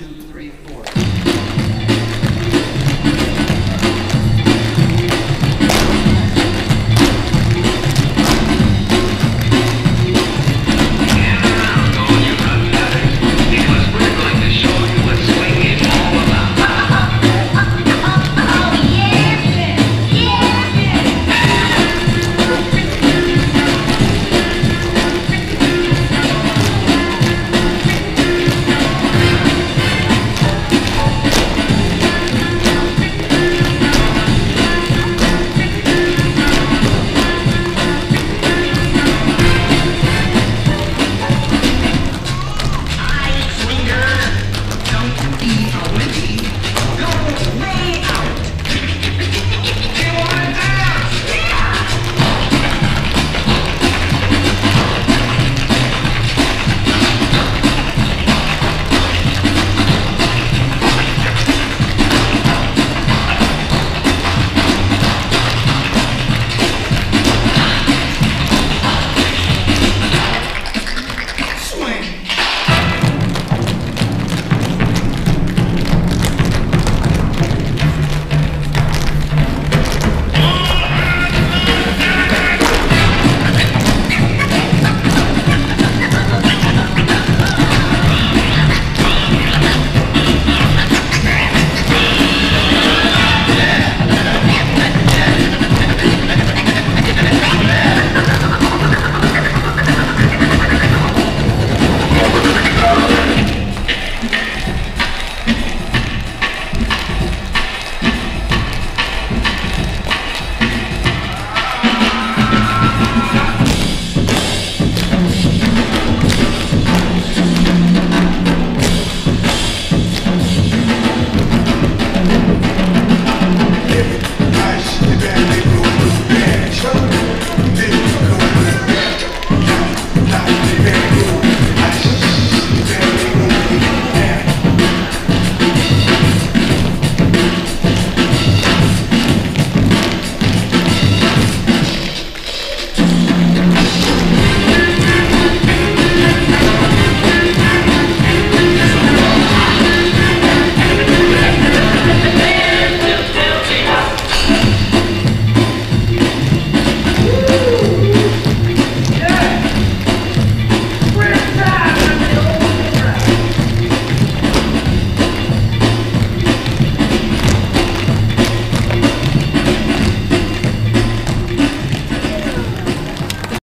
two, three, four. bands, they barely